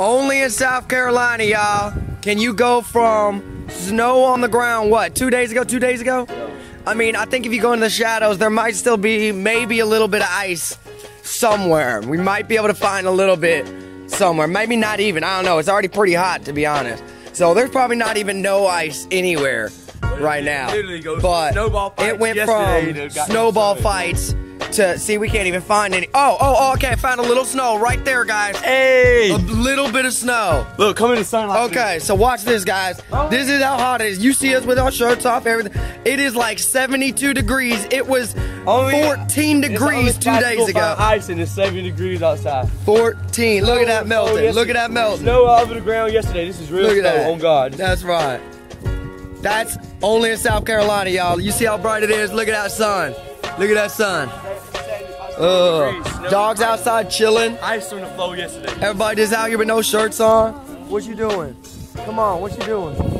Only in South Carolina, y'all, can you go from snow on the ground, what, two days ago, two days ago? I mean, I think if you go in the shadows, there might still be maybe a little bit of ice somewhere. We might be able to find a little bit somewhere. Maybe not even. I don't know. It's already pretty hot, to be honest. So there's probably not even no ice anywhere right now. But it went from snowball snow. fights to see. We can't even find any. Oh, oh, oh, okay. I found a little snow right there, guys. Hey! A little bit of snow. Look, come in the sunlight. Okay, so watch this, guys. This is how hot it is. You see us with our shirts off, everything. It is like 72 degrees. It was oh, Only- 14 It's degrees two days ago. Ice and it's 70 degrees outside. 14. Look at that Oh, oh melting. yes, Look at that melting. Snow over the ground yesterday. This is real Look at snow. that. On God. That's right. That's only in South Carolina, y'all. You see how bright it is? Look at that sun. Look at that sun. Ugh. Dogs outside chilling. Ice on the floor yesterday. Everybody just out here with no shirts on. What you doing? Come on, what you doing?